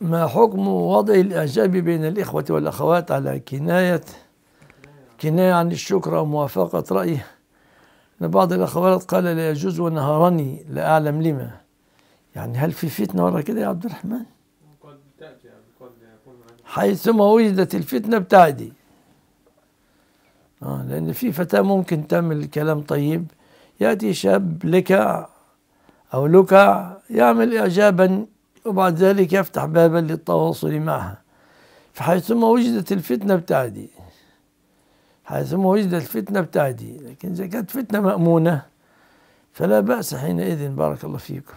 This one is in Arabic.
ما حكم وضع الإعجاب بين الإخوة والأخوات على كناية كناية عن الشكر أو موافقة رأيه أن بعض الأخوات قال لا يجوز ونهرني لا أعلم لما. يعني هل في فتنة ورا كده يا عبد الرحمن؟ حيثما وجدت الفتنة ابتعدي. آه لأن في فتاة ممكن تعمل كلام طيب يأتي شاب لك أو لك يعمل إعجابا وبعد ذلك يفتح بابا للتواصل معها فحيثما وجدت الفتنة ابتعدي. حيثما وجدت الفتنة ابتعدي لكن إذا كانت فتنة مأمونة فلا بأس حينئذ. بارك الله فيكم.